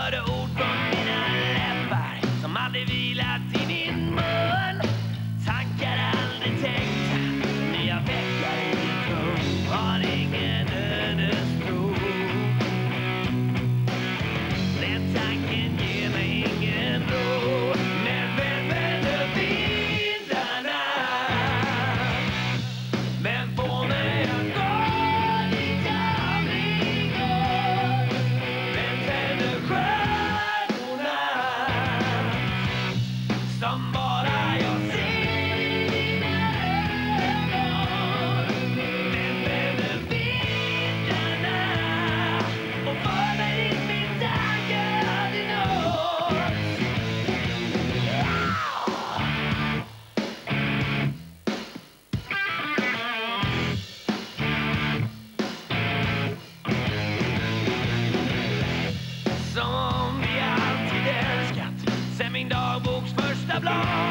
heart long.